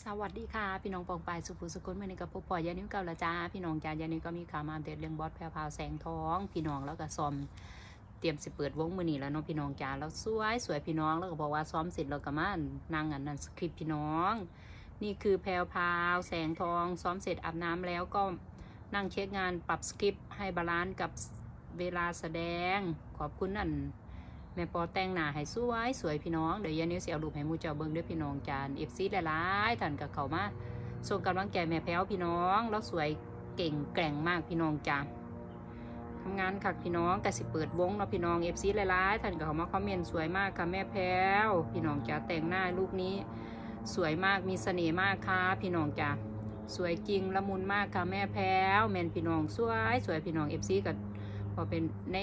สวัสดีค่ะ พี่น้องปองปายสุขุสุขุนมื่อนี้กับพวกพ่อยานิ้วเก่าละจ้าพี่น้องจ้ายานิ้วก็มีข่าวมาอัปเดตเรื่องบอสแพรวพราวแสงทอง พี่น้องแล้วก็ซอมเตรียมสิเปิดวงมือนี้แล้วเนาะพี่น้องจ้าแล้วสวยสวยพี่น้องแล้วก็บอกว่าซ้อมเสร็จแล้วก็มานั่งอันนั้นสคริปต์พี่น้อง นี่คือแพรวพราวแสงทองซ้อมเสร็จอาบน้ำแล้วก็นั่งเช็คงานปรับสคริปต์ให้ balance กับเวลาแสดงขอบคุณนั่น แม่ปอแต่งหน้าให้สวยสวยพี่น้องเดี๋ยวยานิ้วเสียรูปให้มูเจ้าเบิ้งด้วยพี่น้องจ้า FC หลายๆท่านกับเขามาส่งกำลังใจแม่แพรวพี่น้องแล้วสวยเก่งแกร่งมากพี่น้องจ้าทำงานคักพี่น้องแต่สิเปิดวงเนาะพี่น้อง FC หลายๆท่านกับเขามาคอมเมนต์สวยมากค่ะแม่แพรวพี่น้องจ้าแต่งหน้าลูกนี้สวยมากมีเสน่ห์มากค่ะพี่น้องจ้าสวยจริงละมุนมากค่ะแม่แพรวแม่นพี่น้องสวยสวยพี่น้อง FC กับพอเป็นใน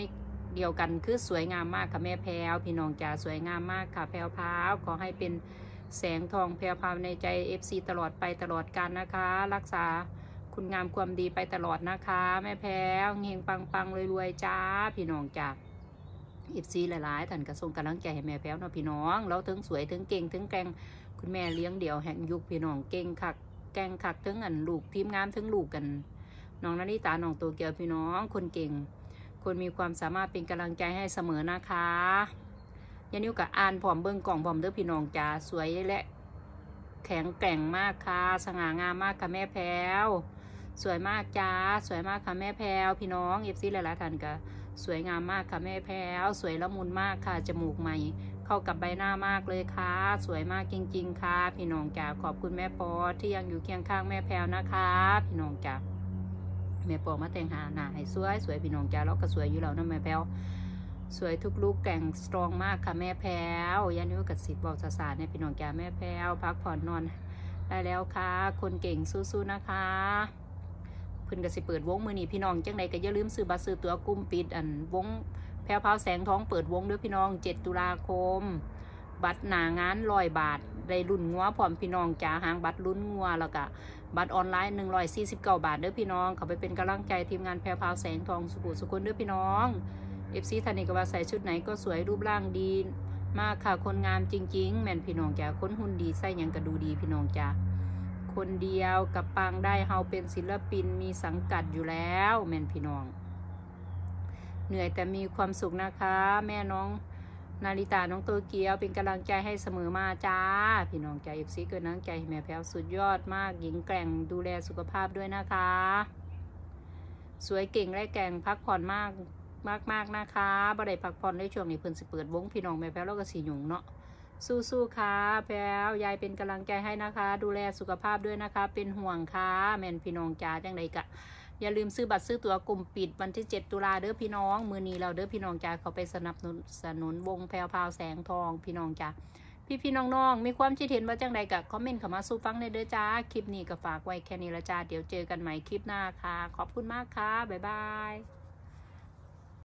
เดียวกันคือสวยงามมากค่ะแม่แพรวพี่น้องจ๋าสวยงามมากค่ะแพรวพราวขอให้เป็นแสงทองแพรวพาวในใจ FC ตลอดไปตลอดกาลนะคะ รักษาคุณงามความดีไปตลอดนะคะ แม่แพรวเฮงปังปังรวยๆจ้าพี่น้องจ๋า FC หลายๆท่านก็ส่งกำลังใจให้แม่แพรวเนาะพี่น้องเราถึงสวยถึงเก่งถึงแกงคุณแม่เลี้ยงเดี่ยวแห่งยุคพี่น้องเก่งคักแกงคักถึงอันลูกทีมงานถึงลูกกันน้องนาริตาน้องโตเกียวพี่น้องคนเก่ง คนมีความสามารถเป็นกำลังใจให้เสมอนะคะยานิ้วกับอ่านผอมเบิ้งกล่องผอมเด้อพี่น้องจ๋าสวยและแข็งแกร่งมากค่ะ สง่างามมากค่ะแม่แพรวสวยมากจ้า สวยมากค่ะแม่แพรวพี่น้อง FC หลายๆท่านก็สวยงามมากค่ะแม่แพรวสวยละมุนมากค่ะ จมูกใหม่ เข้ากับใบหน้ามากเลยค่ะ สวยมากจริง ๆ ค่ะ พี่น้องจ๋าขอบคุณแม่ปอที่ยังอยู่เคียงข้างแม่แพรวนะคะ พี่น้องจ๋า แม่ปอมาแต่งหาหน้าให้สวยสวยพี่น้องจ้าแล้วก็สวยอยู่แล้วนะแม่แพรวสวยทุกลูกแก่งสตรองมากค่ะแม่แพ้วยานิ้วกับสิทธิ์บอกสาๆเนี่ยพี่น้องจ้าแม่แพ้วพักผ่อนนอนได้แล้วค่ะ คนเก่งสู้ๆนะคะเพิ่นก็สิเปิดวงมือนีพี่น้องจังใดก็อย่าลืมซื้อบัตรซื้อตั๋วกลุ่มปิดอันวงแพรวพาวแสงท้องเปิดวงด้วยพี่น้อง 7 ตุลาคม บัตรหนางานร้อยบาท ได้รุ่นงัวพร้อมพี่น้องจ้าหางบัตรรุ่นงัวแล้วก็บัตรออนไลน์ 149 บาทเด้อพี่น้องเขาไปเป็นกำลังใจทีมงานแพรวพาวแสงทองสุขุสุคนเด้อพี่น้องFC ท่านนี้ก็ว่าใส่ชุดไหนก็สวยรูปร่างดี มากค่ะคนงามจริง ๆ แม่นพี่น้องจ้าคนหุ่นดีใส่ยังก็ดูดีพี่น้องจ้าคนเดียวกับปังได้เฮาเป็นศิลปินมีสังกัดอยู่แล้ว แม่นพี่น้อง เหนื่อยแต่มีความสุขนะคะ แม่น้อง นาริตาน้องโตเกียวเป็นกำลังใจให้เสมอมาจ้า พี่น้องใจ FC เกิดน้ำใจแม่แพรวสุดยอดมาก หญิงแกร่งดูแลสุขภาพด้วยนะคะ สวยเก่งและแกร่งพักผ่อนมากมากมากนะคะบ่ได้พักผ่อนในช่วงนี้เพิ่นสิเปิดวงพี่น้องแม่แพ้วแล้วก็สีหยุงเนาะสู้ๆค่ะแพ้วยายเป็นกำลังใจให้นะคะ ดูแลสุขภาพด้วยนะคะ เป็นห่วงค่ะแม่นพี่น้องจ้าจังใดกะ อย่าลืมซื้อบัตรซื้อตั๋วกลุ่มปิดวันที่ 7 ตุลาเด้อพี่น้อง มือนี้เราเด้อพี่น้องจ้าเขาไปสนับสนุนสนุนวงแพรวพาวแสงทองพี่น้องจ้าพี่พี่น้องน้องๆมีความคิดเห็นว่าจังใดกะคอมเมนต์เข้ามาสู้ฟังในอยเด้อจ้าคลิปนี้ก็ฝากไว้แค่นี้ละจ้าเดี๋ยวเจอกันใหม่คลิปหน้าค่ะ ขอบคุณมากค่ะบ๊ายบาย